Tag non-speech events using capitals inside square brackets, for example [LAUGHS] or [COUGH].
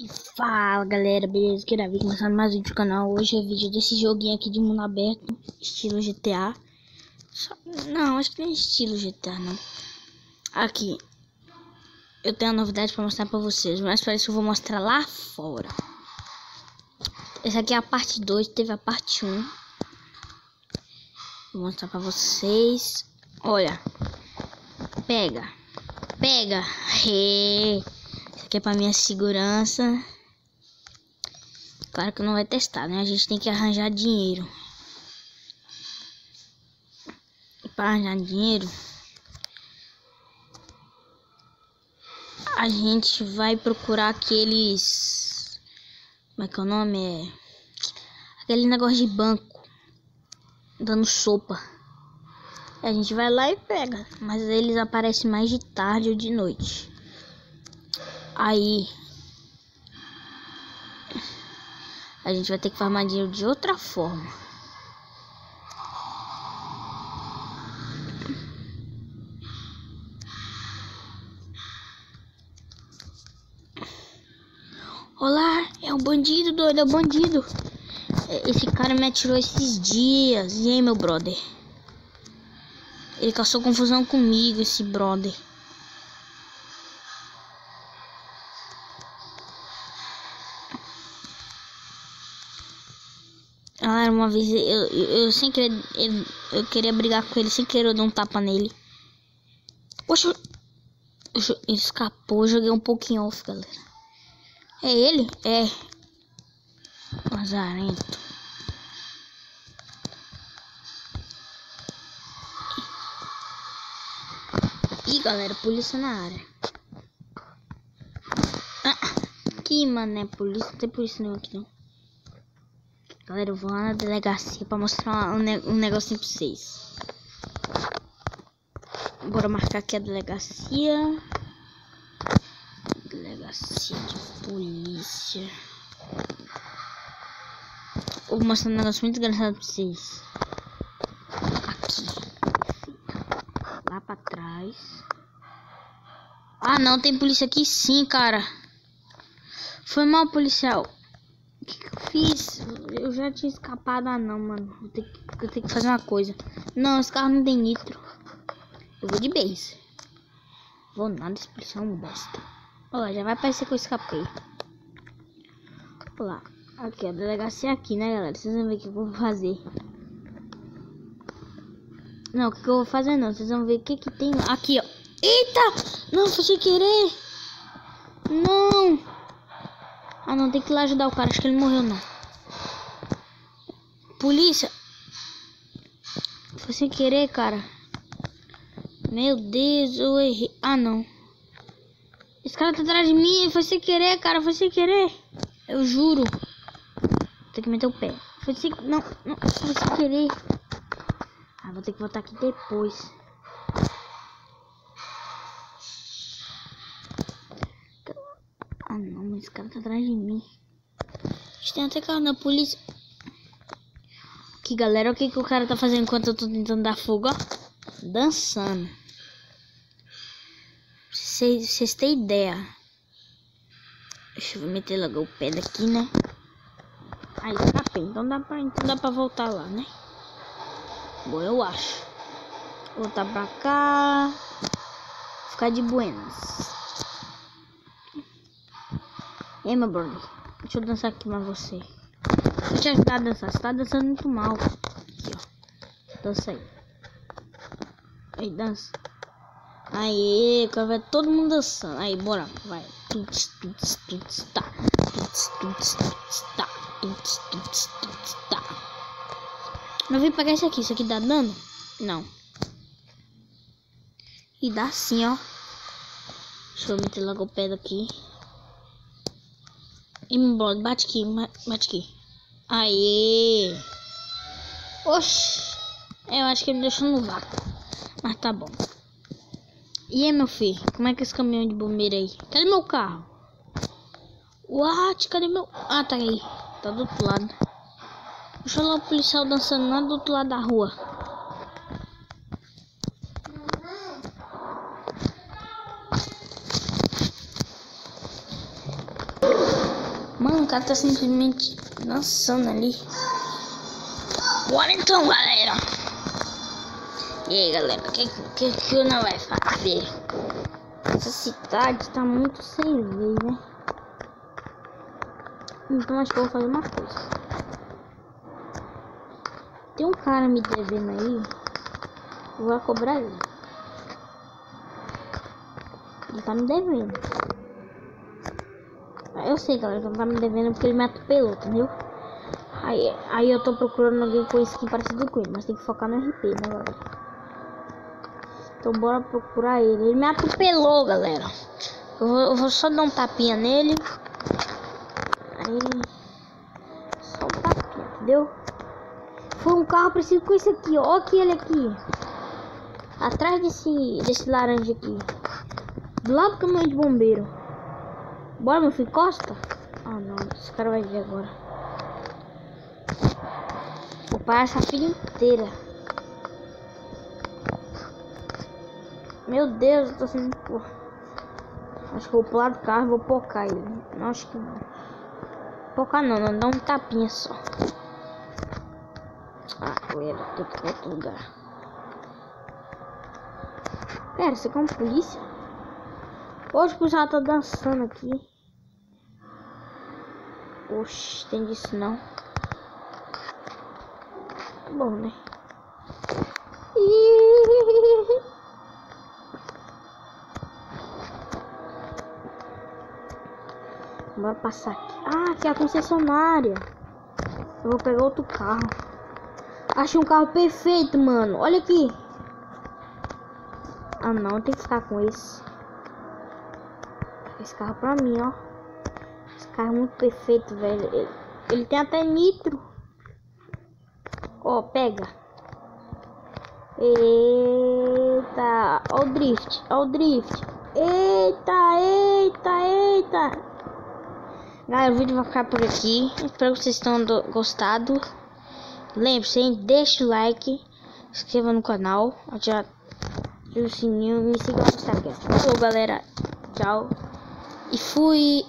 E fala galera, beleza? Queria vir começando mais um vídeo do canal. Hoje é vídeo desse joguinho aqui de mundo aberto, estilo GTA. Só... Não, acho que nem é estilo GTA, não. Aqui, eu tenho uma novidade pra mostrar pra vocês, mas parece que eu vou mostrar lá fora. Essa aqui é a parte 2, teve a parte 1. Um. Vou mostrar pra vocês. Olha, pega, pega, [LAUGHS] Hey que é pra minha segurança. Claro que não vai testar, né? A gente tem que arranjar dinheiro. E para arranjar dinheiro, a gente vai procurar aqueles. Como é que é o nome? É. Aquele negócio de banco. Dando sopa. A gente vai lá e pega. Mas eles aparecem mais de tarde ou de noite. Aí a gente vai ter que farmar dinheiro de outra forma. Olá, é um bandido, doido, é um bandido. É, esse cara me atirou esses dias. E aí, meu brother? Ele causou confusão comigo, esse brother. Galera, uma vez eu, eu, eu sem querer. Eu, eu, queria brigar com ele sem querer eu um tapa nele. Poxa, ele escapou, joguei um pouquinho off, galera. É ele? É. Lazarento. Ih, galera, polícia na área. Ah, aqui, mano, é polícia. Não tem polícia nenhuma aqui, não. Galera, eu vou lá na delegacia pra mostrar um, um negocinho pra vocês. Bora marcar aqui a delegacia. Delegacia de polícia. Vou mostrar um negócio muito engraçado pra vocês. Aqui. Lá pra trás. Ah, não, tem polícia aqui sim, cara. Foi mal, policial fiz? Eu já tinha escapado. Ah, não, mano. Vou ter que, eu tenho que fazer uma coisa. Não, esse carro não tem nitro. Eu vou de base. Vou nada, é um bosta. Olha, já vai parecer que eu escapei. Olha lá. Aqui, a delegacia aqui, né, galera? Vocês vão ver o que eu vou fazer. Não, o que, que eu vou fazer não. Vocês vão ver o que que tem Aqui, ó. Eita! Não, foi sem querer. Não. Ah, não, tem que ir lá ajudar o cara. Acho que ele morreu, não. Polícia. Foi sem querer, cara. Meu Deus, eu errei. Ah, não. Esse cara tá atrás de mim. Foi sem querer, cara. Foi sem querer. Eu juro. Tem que meter o pé. Foi sem... Não, não. Foi sem querer. Ah, vou ter que voltar aqui depois. Não, mas esse cara tá atrás de mim. A gente tem até carro na polícia. Aqui galera, o que, que o cara tá fazendo enquanto eu tô tentando dar fogo, ó? Dançando. Vocês, vocês têm ideia. Deixa eu meter logo o pé daqui, né? Aí escapei, então dá pra, então dá pra voltar lá, né? Bom, eu acho. Voltar pra cá. Ficar de buenas. Ei, meu brother. Deixa eu dançar aqui mais você. Deixa eu te ajudar a dançar. Você tá dançando muito mal. Aqui, ó. Dança aí. Aí, dança. Aí, vai todo mundo dançando. Aí, bora. Vai. Tuts, tuts, tuts, tá. Tuts, tuts, tuts, tá. Tuts, tuts, tuts, tá. Mas vem pegar isso aqui. Isso aqui dá dano? Não. E dá sim, ó. Deixa eu meter logo o pé daqui. Embora, bate aqui, bate aqui. Aê! Oxi! Eu acho que ele deixou no vácuo. Mas tá bom. E aí, meu filho? Como é que é esse caminhão de bombeiro aí? Cadê meu carro? What? Cadê meu... Ah, tá aí. Tá do outro lado. Deixa lá o policial dançando lá do outro lado da rua. Mano, o cara tá simplesmente dançando ali. Bora então, galera. E aí, galera, o que, que, que não vai fazer? Essa cidade tá muito sem lei, né? Então acho que eu vou fazer uma coisa. Tem um cara me devendo aí. Eu vou cobrar ele. Ele tá me devendo. Eu sei, galera, que ele tá me devendo porque ele me atropelou, entendeu? Aí, aí eu tô procurando alguém com skin parecido com ele, mas tem que focar no RP, né, galera? Então bora procurar ele. Ele me atropelou, galera. Eu vou, eu vou só dar um tapinha nele. Aí. Só um tapinha, entendeu? Foi um carro parecido com esse aqui, ó. Olha aquele aqui. Atrás desse, desse laranja aqui. Do lado do caminhão de bombeiro. Bora, meu filho, costa. Ah, não. Esse cara vai ver agora. Vou parar essa filha inteira. Meu Deus, eu tô sendo... Pô. Acho que eu vou pular do carro e vou pocar ele. Não, acho que. Pocar não, não. Dá um tapinha só. Ah, poeira. Tudo em outro lugar. Pera, você é uma polícia? Hoje o já tá dançando aqui. Oxe, tem disso não. Tá bom, né? [LAUGHS] Bora passar aqui. Ah, aqui é a concessionária. Eu vou pegar outro carro. Achei um carro perfeito, mano. Olha aqui. Ah, não. Tem que ficar com esse. Esse carro pra mim, ó. Carro muito perfeito, velho. Ele, ele tem até nitro. Ó, pega. Eita. Ó o drift. Ó o drift. Eita, eita, eita. Galera, o vídeo vai ficar por aqui. Espero que vocês tenham gostado. Lembre-se, deixa o like, se inscreva no canal, ative o sininho e me siga no Instagram. Falou, galera. Tchau. E fui.